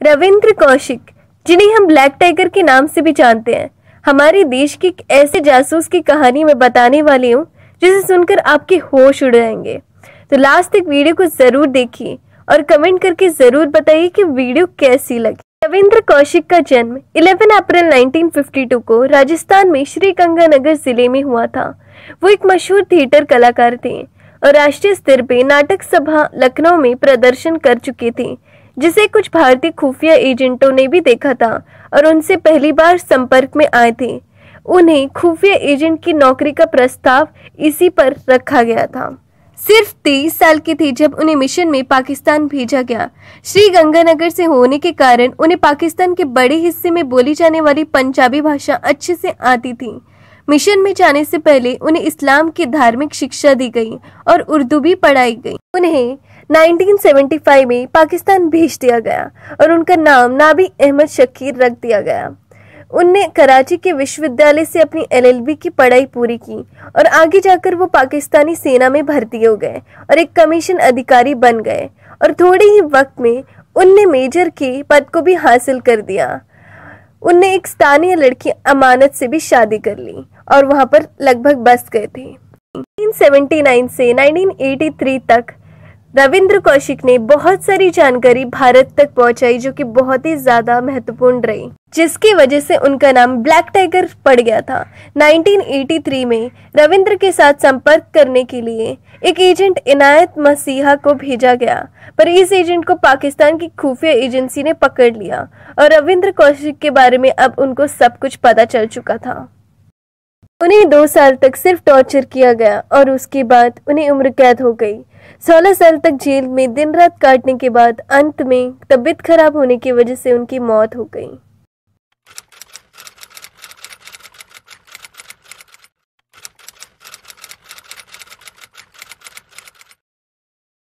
रविंद्र कौशिक, जिन्हें हम black tiger के नाम से भी जानते हैं। हमारे देश की ऐसे जासूस की कहानी में बताने वाली हूँ, जिसे सुनकर आपके होश उड़ जाएँगे। तो लास्ट तक वीडियो को ज़रूर देखिए और कमेंट करके ज़रूर बताइए कि वीडियो कैसी लगी। रविंद्र कौशिक का जन्म 11 अप्रैल 1952 को राजस्थान में श्री गंगानगर ज़िले में हुआ था। वो एक मशहूर थिएटर कलाकार थे और राष्ट्रीय स्तर पे नाटक सभा लखनऊ में प्रदर्शन कर चुके थे। जिसे कुछ भारतीय खुफिया एजेंटों ने भी देखा था और उनसे पहली बार संपर्क में आए थे। उन्हें खुफिया एजेंट की नौकरी का प्रस्ताव इसी पर रखा गया था। सिर्फ़ तेईस साल की थी जब उन्हें मिशन में पाकिस्तान भेजा गया। श्री गंगानगर से होने के कारण उन्हें पाकिस्तान के बड़े हिस्से में बोली जाने वाली पंजाबी भाषा अच्छे से आती थी। मिशन में जाने से पहले उन्हें इस्लाम की धार्मिक शिक्षा दी गई और उर्दू भी पढ़ाई गई। उन्हें 1975 में पाकिस्तान भेज दिया गया और उनका नाम नाबी अहमद शकीर रख दिया गया। उनने कराची के विश्वविद्यालय से अपनी एलएलबी की पढ़ाई पूरी की और आगे जाकर वो पाकिस्तानी सेना में भर्ती हो गए और एक कमीशन अधिकारी बन गए और थोड़े ही वक्त में उनने मेजर के पद को भी हासिल कर दिया। उनने एक स्थानीय लड़की अमानत से भी शादी कर ली और वहाँ पर लगभग बस गए थे। 1979 से 1983 तक रविंद्र कौशिक ने बहुत सारी जानकारी भारत तक पहुंचाई जो कि बहुत ही ज़्यादा महत्वपूर्ण रही, जिसकी वजह से उनका नाम ब्लैक टाइगर पड़ गया था। 1983 में रविंद्र के साथ संपर्क करने के लिए एक एजेंट इनायत मसीहा को भेजा गया, पर इस एजेंट को पाकिस्तान की खुफिया एजेंसी ने पकड़ लिया और रविंद्र कौशिक के बारे में अब उनको सब कुछ पता चल चुका था। उन्हें दो साल तक सिर्फ़ टॉर्चर किया गया और उसके बाद उन्हें उम्र कैद हो गई। सोलह साल तक जेल में दिन रात काटने के बाद अंत में तबीयत खराब होने की वजह से उनकी मौत हो गई।